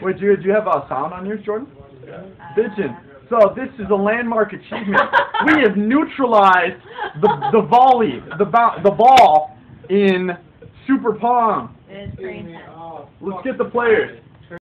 Wait, do you, do you have a sound on yours, Jordan? Bitchin'. So this is a landmark achievement. we have neutralized the the volley, the the ball in Super Pong. Let's get the players.